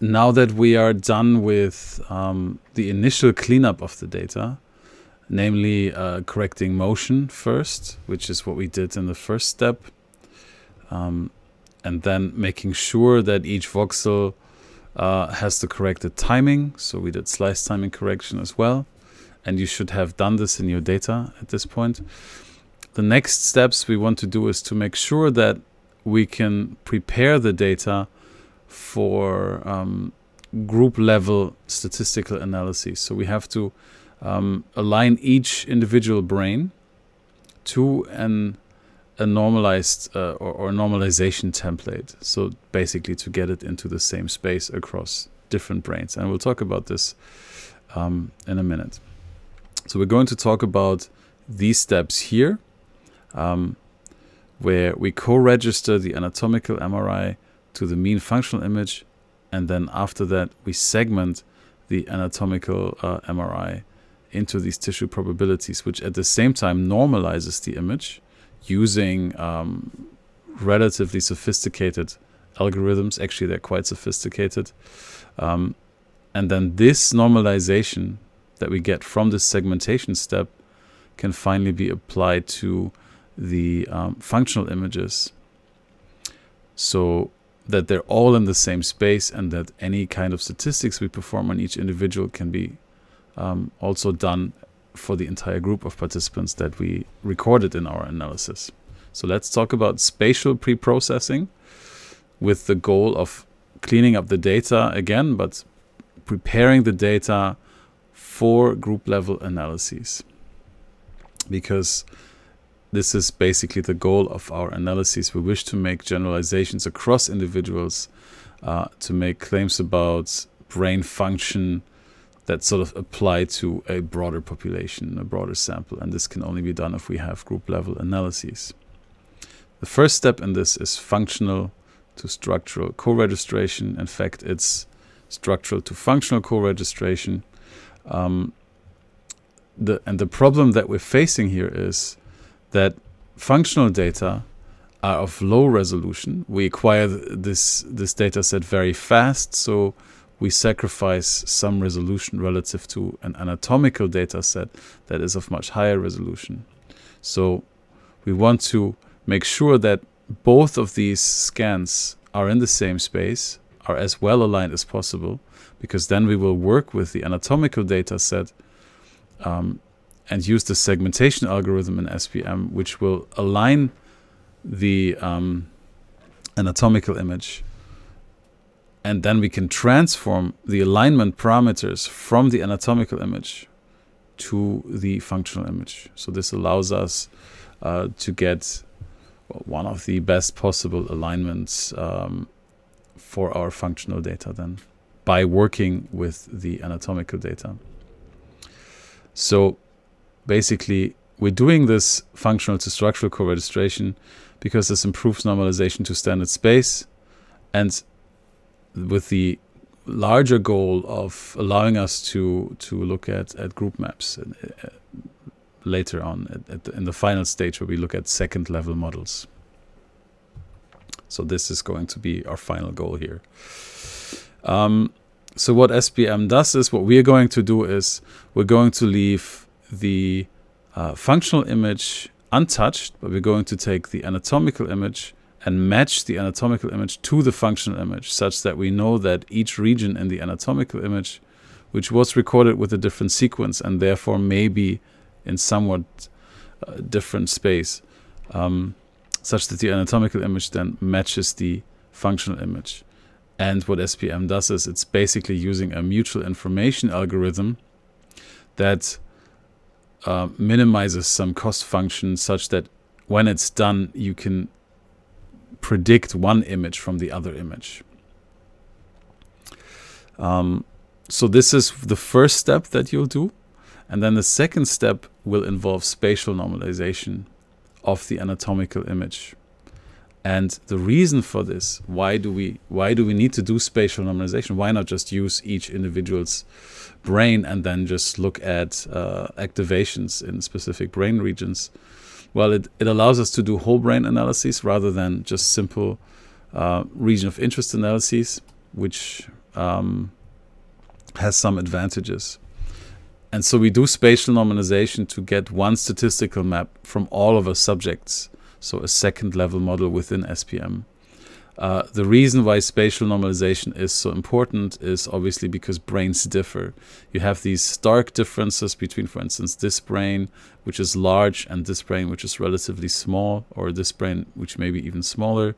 now that we are done with um, the initial cleanup of the data, namely uh, correcting motion first, which is what we did in the first step, um, and then making sure that each voxel uh, has the corrected timing. So we did slice timing correction as well, and you should have done this in your data at this point. The next steps we want to do is to make sure that we can prepare the data for um, group level statistical analysis. So we have to um, align each individual brain to an a normalized uh, or, or, normalization template. So basically to get it into the same space across different brains. And we'll talk about this um, in a minute. So we're going to talk about these steps here, um, where we co-register the anatomical MRI to the mean functional image, and then after that we segment the anatomical uh, MRI into these tissue probabilities, which at the same time normalizes the image using um, relatively sophisticated algorithms. Actually, they're quite sophisticated. Um, and then this normalization that we get from this segmentation step can finally be applied to the um, functional images so that they're all in the same space and that any kind of statistics we perform on each individual can be um, also done for the entire group of participants that we recorded in our analysis. So let's talk about spatial pre-processing with the goal of cleaning up the data again, but preparing the data for group level analyses. Because this is basically the goal of our analyses. We wish to make generalizations across individuals uh, to make claims about brain function, that sort of apply to a broader population, a broader sample. And this can only be done if we have group level analyses. The first step in this is functional to structural co-registration. In fact, it's structural to functional co-registration. Um, the, and the problem that we're facing here is that functional data are of low resolution. We acquire this this data set very fast, so we sacrifice some resolution relative to an anatomical data set that is of much higher resolution. So we want to make sure that both of these scans are in the same space, are as well aligned as possible, because then we will work with the anatomical data set um, and use the segmentation algorithm in SPM, which will align the um, anatomical image and then we can transform the alignment parameters from the anatomical image to the functional image. So this allows us uh, to get one of the best possible alignments um, for our functional data then by working with the anatomical data. So basically we're doing this functional to structural co-registration because this improves normalization to standard space and with the larger goal of allowing us to to look at at group maps uh, later on at, at the, in the final stage where we look at second level models. So this is going to be our final goal here. Um, so what SPM does is what we are going to do is we're going to leave the uh, functional image untouched, but we're going to take the anatomical image and match the anatomical image to the functional image such that we know that each region in the anatomical image which was recorded with a different sequence and therefore maybe in somewhat uh, different space um, such that the anatomical image then matches the functional image. And what SPM does is it's basically using a mutual information algorithm that uh, minimizes some cost function such that when it's done, you can predict one image from the other image. Um, so this is the first step that you'll do. And then the second step will involve spatial normalization of the anatomical image. And the reason for this, why do we why do we need to do spatial normalization? Why not just use each individual's brain and then just look at uh, activations in specific brain regions? Well, it, it allows us to do whole brain analyses rather than just simple uh, region of interest analyses, which um, has some advantages. And so we do spatial normalization to get one statistical map from all of our subjects, so a second level model within SPM. Uh, the reason why spatial normalization is so important is obviously because brains differ. You have these stark differences between, for instance, this brain, which is large, and this brain, which is relatively small, or this brain, which may be even smaller.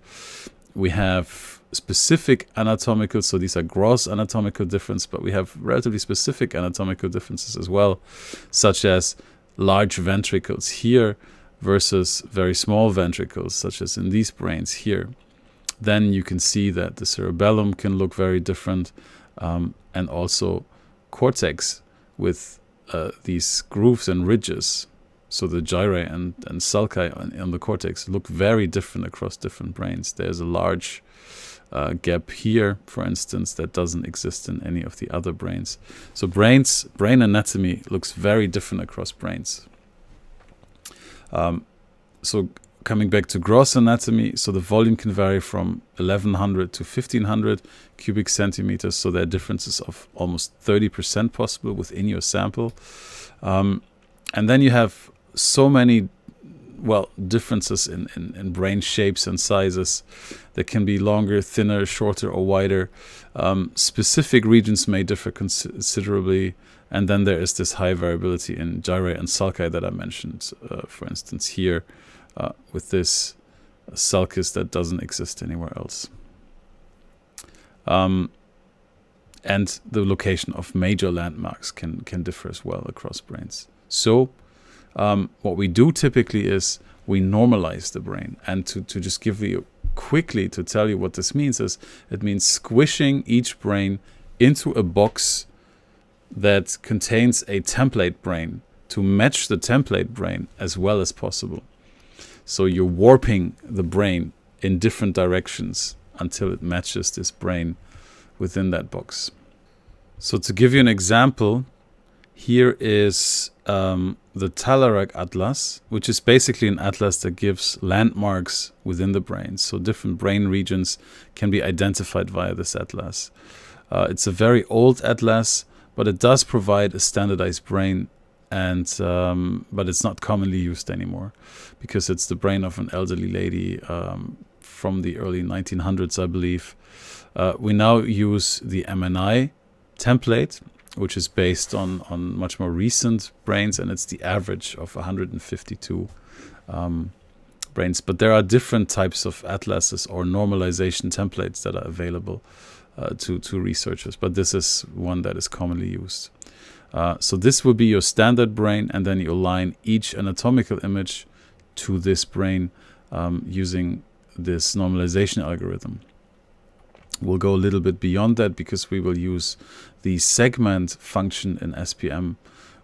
We have specific anatomical, so these are gross anatomical difference, but we have relatively specific anatomical differences as well, such as large ventricles here versus very small ventricles, such as in these brains here then you can see that the cerebellum can look very different um, and also cortex with uh, these grooves and ridges. So the gyri and, and sulci on, on, the cortex look very different across different brains. There's a large uh, gap here for instance that doesn't exist in any of the other brains. So brains brain anatomy looks very different across brains um, so coming back to gross anatomy, so the volume can vary from 1100 to 1500 cubic centimeters. So there are differences of almost 30% possible within your sample. Um, and then you have so many, well, differences in, in, in, brain shapes and sizes that can be longer, thinner, shorter, or wider. Um, specific regions may differ considerably. And then there is this high variability in gyri and sulci that I mentioned, uh, for instance, here uh, with this sulcus that doesn't exist anywhere else. Um, and the location of major landmarks can, can differ as well across brains. So um, what we do typically is we normalize the brain. And to, to just give you quickly to tell you what this means is it means squishing each brain into a box that contains a template brain to match the template brain as well as possible. So you're warping the brain in different directions until it matches this brain within that box. So to give you an example, here is um, the Talairach Atlas, which is basically an atlas that gives landmarks within the brain. So different brain regions can be identified via this atlas. Uh, it's a very old atlas, but it does provide a standardized brain and um, but it's not commonly used anymore because it's the brain of an elderly lady um, from the early 1900s, I believe. Uh, we now use the MNI template, which is based on on much more recent brains, and it's the average of 152 um, brains. But there are different types of atlases or normalization templates that are available uh, to to researchers, but this is one that is commonly used. Uh, so this will be your standard brain, and then you align each anatomical image to this brain um, using this normalization algorithm. We'll go a little bit beyond that because we will use the segment function in SPM,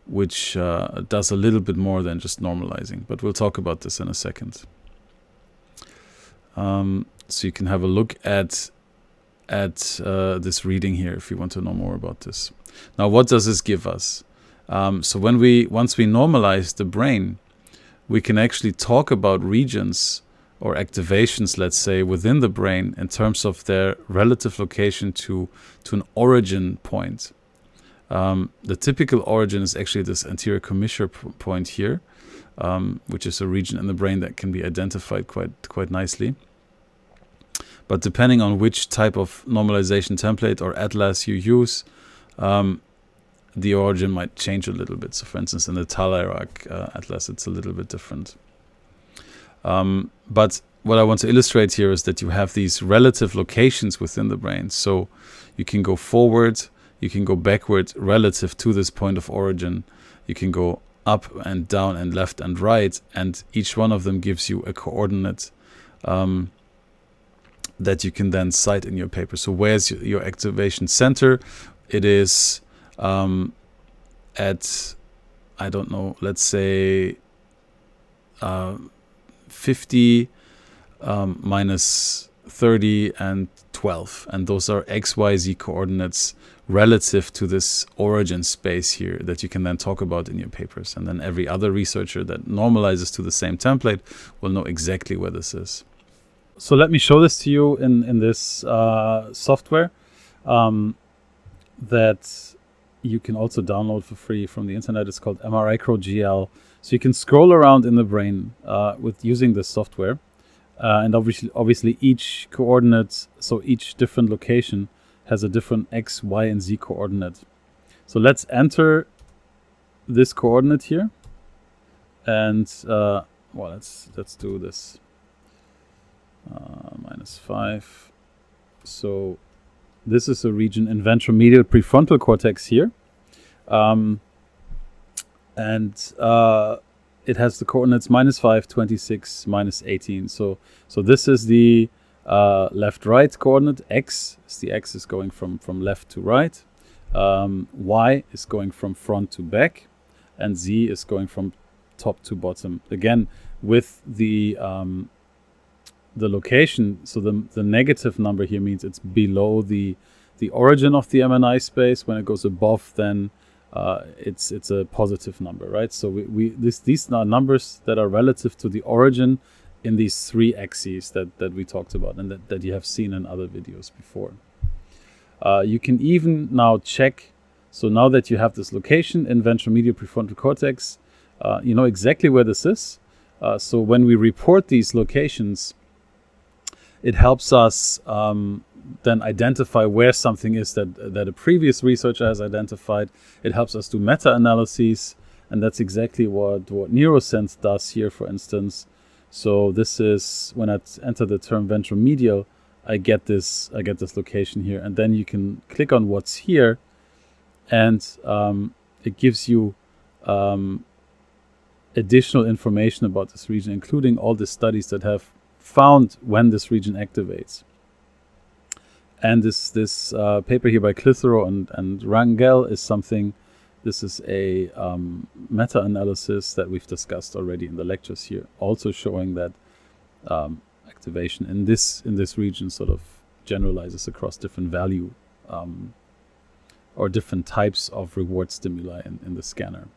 which uh, does a little bit more than just normalizing. But we'll talk about this in a second. Um, so you can have a look at at uh, this reading here if you want to know more about this. Now, what does this give us? Um, so when we once we normalize the brain, we can actually talk about regions or activations, let's say, within the brain in terms of their relative location to to an origin point. Um, the typical origin is actually this anterior commissure point here, um, which is a region in the brain that can be identified quite quite nicely. But depending on which type of normalization template or atlas you use, um, the origin might change a little bit. So, for instance, in the Talairach uh, atlas, it's a little bit different. Um, but what I want to illustrate here is that you have these relative locations within the brain. So you can go forward, you can go backward relative to this point of origin. You can go up and down and left and right, and each one of them gives you a coordinate um, that you can then cite in your paper. So where's your activation center? it is um, at I don't know, let's say uh, 50 um, minus 30 and 12, and those are x, y, z coordinates relative to this origin space here that you can then talk about in your papers. And then every other researcher that normalizes to the same template will know exactly where this is. So let me show this to you in, in this uh, software. Um, that you can also download for free from the internet. It's called MRIcroGL. So you can scroll around in the brain uh, with using this software. Uh, and obviously, obviously, each coordinate, so each different location has a different x, y, and z coordinate. So let's enter this coordinate here, and uh, well, let's let's do this uh, minus five. So this is a region in ventromedial prefrontal cortex here. Um, and uh, it has the coordinates minus 5, 26, minus 18. So, so this is the uh, left-right coordinate. X is the X is going from, from left to right. Um, y is going from front to back. And Z is going from top to bottom. Again, with the um, the location, so the, the negative number here means it's below the the origin of the MNI space. When it goes above, then uh, it's it's a positive number, right? So we, we this, these are numbers that are relative to the origin in these three axes that, that we talked about and that, that you have seen in other videos before. Uh, you can even now check, so now that you have this location in ventromedial prefrontal cortex, uh, you know exactly where this is. Uh, so when we report these locations, it helps us um, then identify where something is that that a previous researcher has identified. It helps us do meta-analyses, and that's exactly what what Neurosynth does here, for instance. So this is when I enter the term ventromedial, I get this I get this location here, and then you can click on what's here, and um, it gives you um, additional information about this region, including all the studies that have found when this region activates. And this this uh, paper here by Clithero and, and Rangel is something, this is a um, meta-analysis that we've discussed already in the lectures here, also showing that um, activation in this in this region sort of generalizes across different value um, or different types of reward stimuli in, in the scanner.